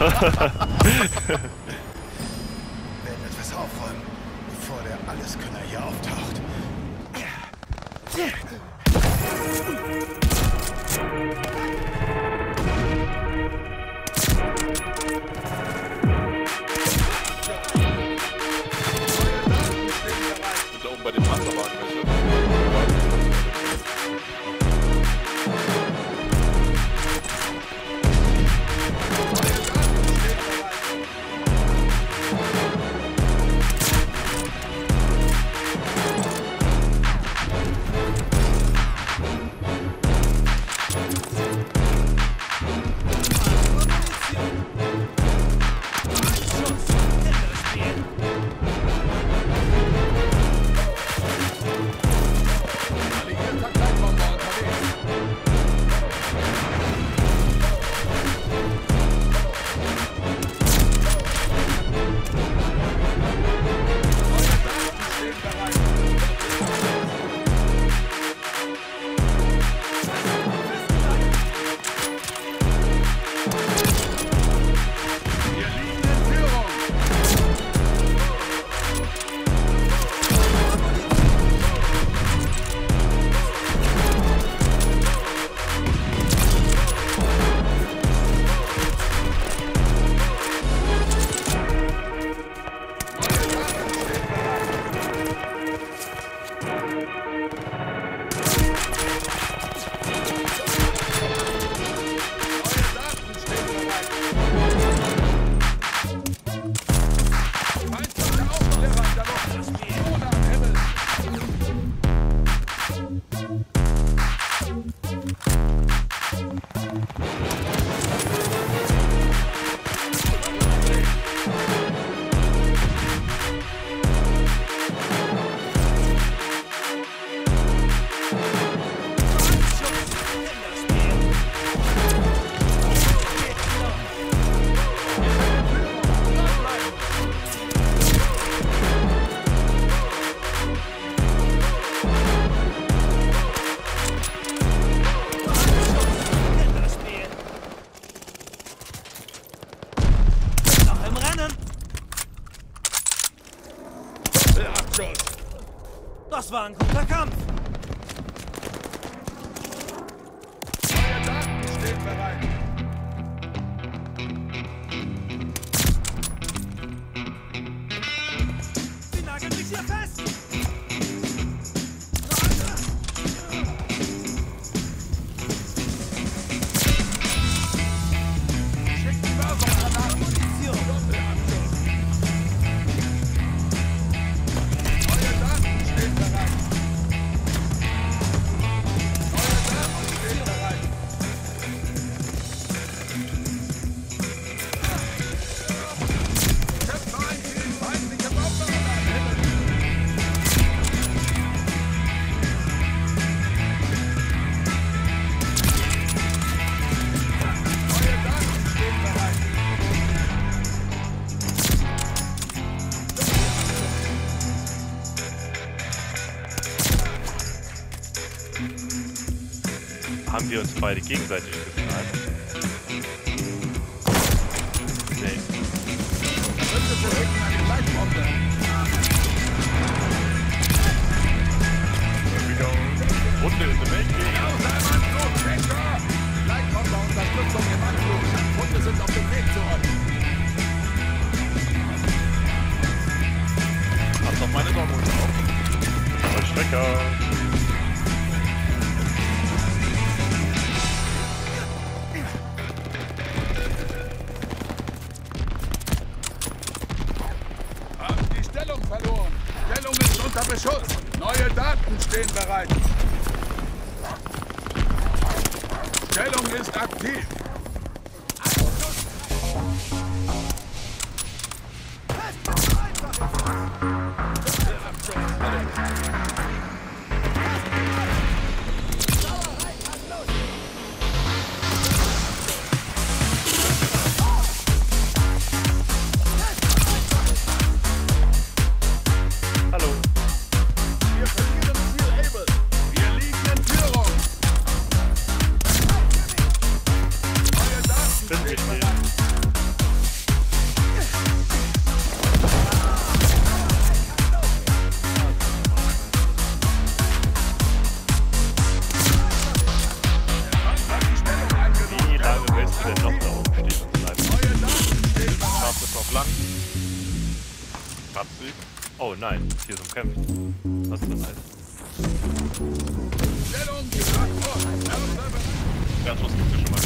werden etwas aufräumen, bevor der Alleskönner hier auftaucht. Das war ein guter Kampf. Sie nageln mich hier fest. Haben wir uns beide gegenseitig geknallt? Runde in Stellung verloren. Stellung ist unter Beschuss. Neue Daten stehen bereit. Stellung ist aktiv. Oh nein, hier ist umkämpft. Das ist so nice. Stellung gesagt vor. Erster bereit. Bertus gibt es schon mal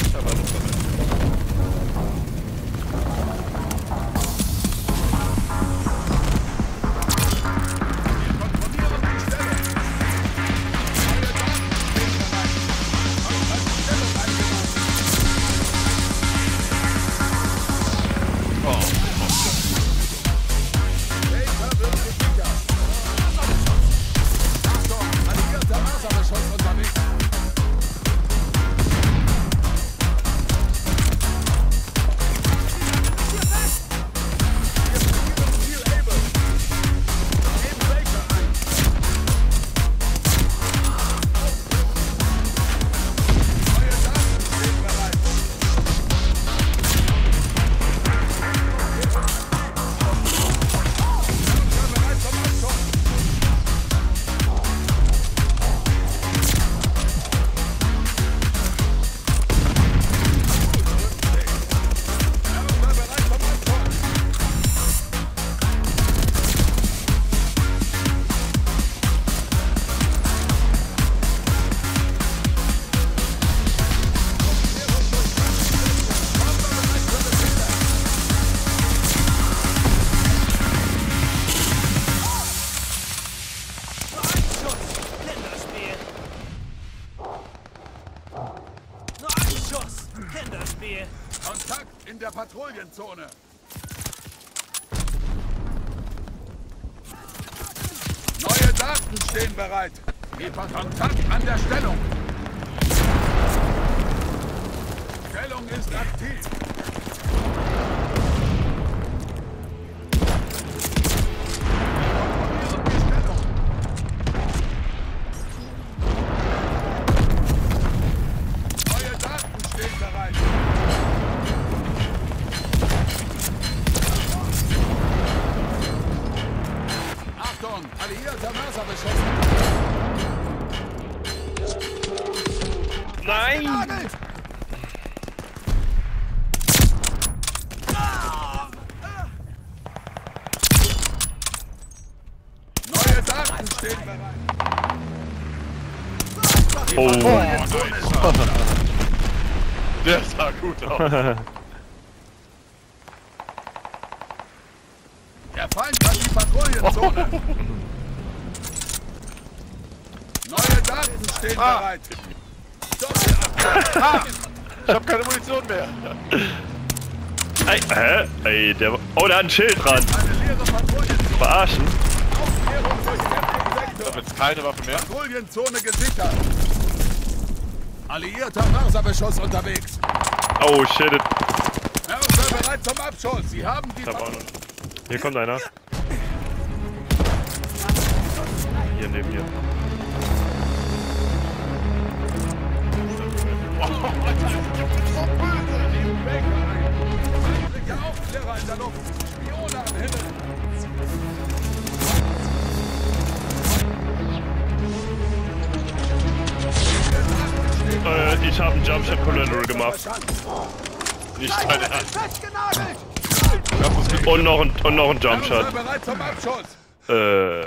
Kinderspiel. Kontakt in der Patrouillenzone. Neue Daten stehen bereit. Liefer Kontakt an der Stellung. Stellung ist aktiv. Achtung, alliierter Mörserbeschuss. Nein! Nagelt! Neue Daten stehen bereit. Oh, ist stark. Der sah gut aus. Der Neue Daten stehen Ah. bereit. Doppelabwehr. Ich hab keine Munition mehr. ey, hä? Ey, der, oh, der hat ein Schild dran. Verarschen. Aufklärung durch Ich Sektor. hab jetzt keine Waffe mehr. Patrouillenzone gesichert. Alliierter Mörserbeschuss unterwegs. Oh, shit. Mörser bereit zum Abschuss. Sie haben die hab. Hier kommt einer. Hier neben mir. Feindliche Aufklärer in der Luft. Spione am Himmel. Äh, ich hab einen Jumpshot Collateral gemacht. Nicht. Festgenagelt. Und noch ein, und noch ein Jumpshot. Äh,